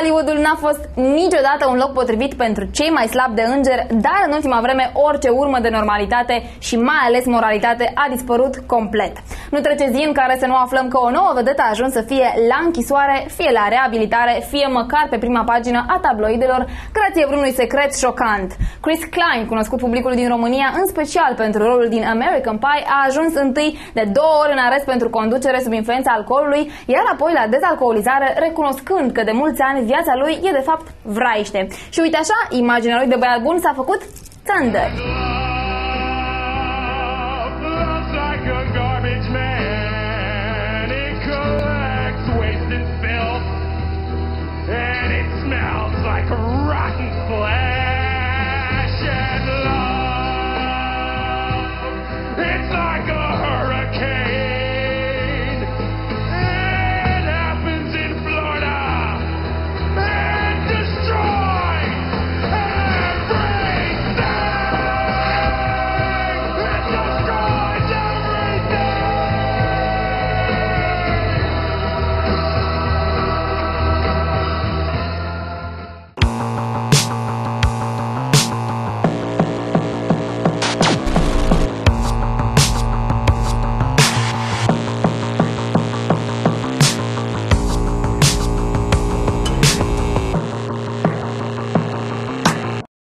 Hollywoodul n-a fost niciodată un loc potrivit pentru cei mai slabi de îngeri, dar în ultima vreme orice urmă de normalitate și mai ales moralitate a dispărut complet. Nu trece zi în care să nu aflăm că o nouă vedetă a ajuns să fie la închisoare, fie la reabilitare, fie măcar pe prima pagină a tabloidelor, grație vreunui secret șocant. Chris Klein, cunoscut publicului din România, în special pentru rolul din American Pie, a ajuns întâi de două ori în arest pentru conducere sub influența alcoolului, iar apoi la dezalcoolizare, recunoscând că de mulți ani viața lui e de fapt vraiște. Și uite așa, imaginea lui de băiat bun s-a făcut țândă. smells like rotten flesh.